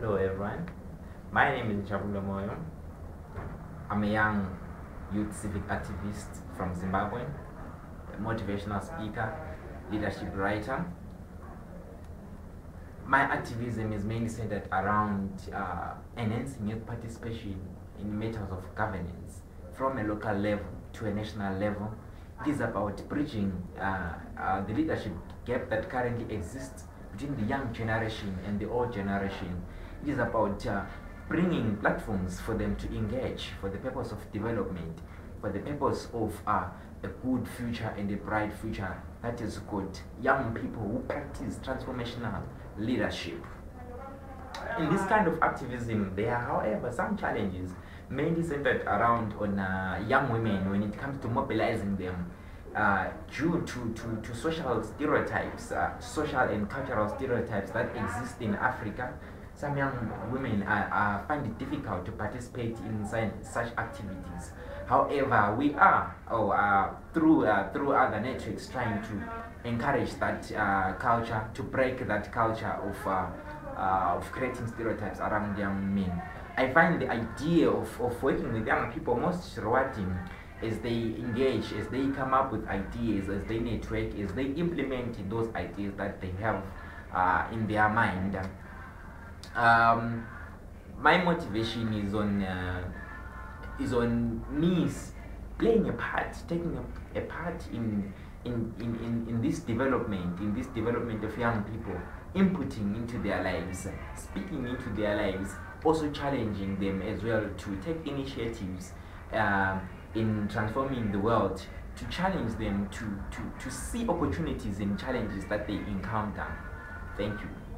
Hello everyone, my name is Njabulo Moyo. I'm a young youth civic activist from Zimbabwe, a motivational speaker, leadership writer. My activism is mainly centered around uh, enhancing youth participation in matters of governance from a local level to a national level. It is about bridging uh, uh, the leadership gap that currently exists between the young generation and the old generation. It is about uh, bringing platforms for them to engage for the purpose of development, for the purpose of uh, a good future and a bright future that is good. Young people who practice transformational leadership. In this kind of activism, there are, however, some challenges mainly centered around on uh, young women when it comes to mobilizing them uh, due to, to, to social stereotypes, uh, social and cultural stereotypes that exist in Africa. Some young women are find it difficult to participate in such activities. However, we are, oh, uh, through, uh, through other networks, trying to encourage that uh, culture, to break that culture of, of creating stereotypes around young men. I find the idea of, of working with young people most rewarding as they engage, as they come up with ideas, as they network, as they implement those ideas that they have uh, in their mind. Um, my motivation is on uh, is on me playing a part, taking a, a part in, in, in, in, in this development, in this development of young people, inputting into their lives, speaking into their lives, also challenging them as well to take initiatives. Uh, in transforming the world to challenge them to, to, to see opportunities and challenges that they encounter. Thank you.